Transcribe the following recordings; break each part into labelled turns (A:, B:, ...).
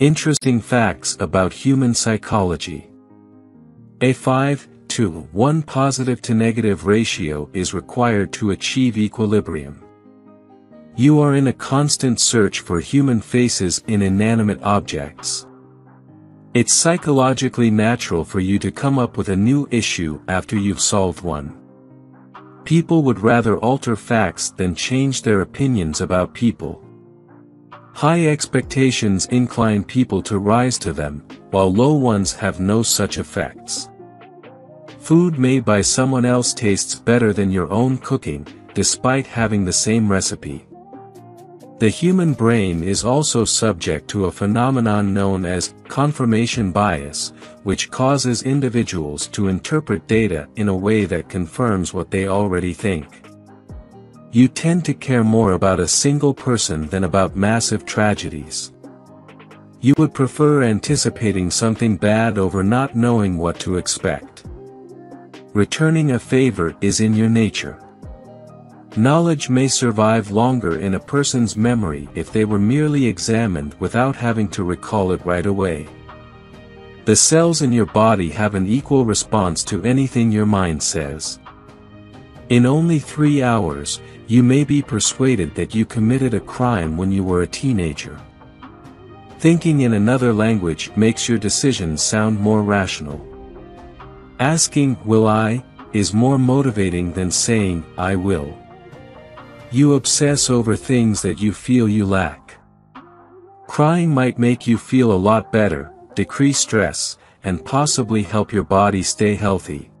A: Interesting facts about human psychology. A 5 to 1 positive to negative ratio is required to achieve equilibrium. You are in a constant search for human faces in inanimate objects. It's psychologically natural for you to come up with a new issue after you've solved one. People would rather alter facts than change their opinions about people. High expectations incline people to rise to them, while low ones have no such effects. Food made by someone else tastes better than your own cooking, despite having the same recipe. The human brain is also subject to a phenomenon known as confirmation bias, which causes individuals to interpret data in a way that confirms what they already think. You tend to care more about a single person than about massive tragedies. You would prefer anticipating something bad over not knowing what to expect. Returning a favor is in your nature. Knowledge may survive longer in a person's memory if they were merely examined without having to recall it right away. The cells in your body have an equal response to anything your mind says. In only three hours, you may be persuaded that you committed a crime when you were a teenager. Thinking in another language makes your decisions sound more rational. Asking, will I, is more motivating than saying, I will. You obsess over things that you feel you lack. Crying might make you feel a lot better, decrease stress, and possibly help your body stay healthy.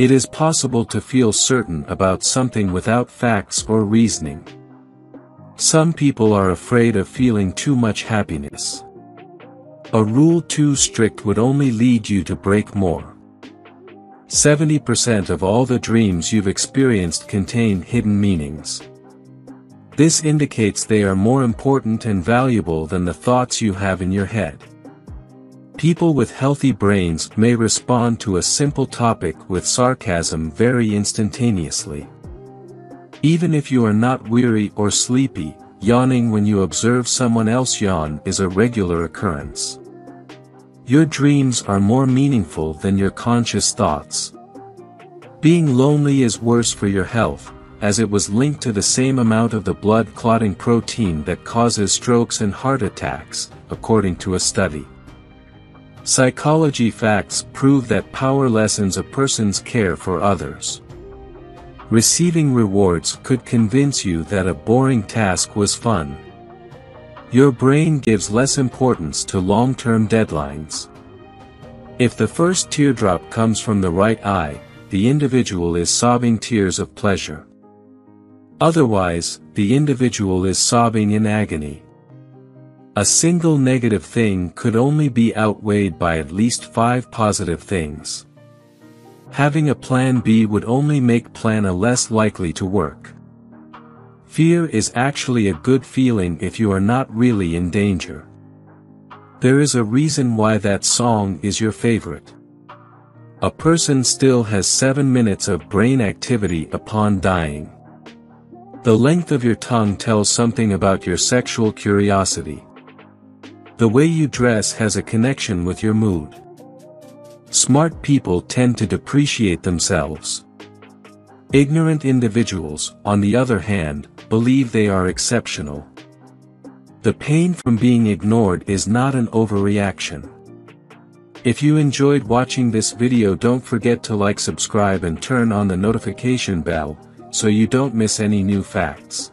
A: It is possible to feel certain about something without facts or reasoning. Some people are afraid of feeling too much happiness. A rule too strict would only lead you to break more. 70% of all the dreams you've experienced contain hidden meanings. This indicates they are more important and valuable than the thoughts you have in your head. People with healthy brains may respond to a simple topic with sarcasm very instantaneously. Even if you are not weary or sleepy, yawning when you observe someone else yawn is a regular occurrence. Your dreams are more meaningful than your conscious thoughts. Being lonely is worse for your health, as it was linked to the same amount of the blood clotting protein that causes strokes and heart attacks, according to a study. Psychology facts prove that power lessens a person's care for others. Receiving rewards could convince you that a boring task was fun. Your brain gives less importance to long-term deadlines. If the first teardrop comes from the right eye, the individual is sobbing tears of pleasure. Otherwise, the individual is sobbing in agony. A single negative thing could only be outweighed by at least five positive things. Having a plan B would only make plan A less likely to work. Fear is actually a good feeling if you are not really in danger. There is a reason why that song is your favorite. A person still has 7 minutes of brain activity upon dying. The length of your tongue tells something about your sexual curiosity. The way you dress has a connection with your mood. Smart people tend to depreciate themselves. Ignorant individuals, on the other hand, believe they are exceptional. The pain from being ignored is not an overreaction. If you enjoyed watching this video don't forget to like subscribe and turn on the notification bell, so you don't miss any new facts.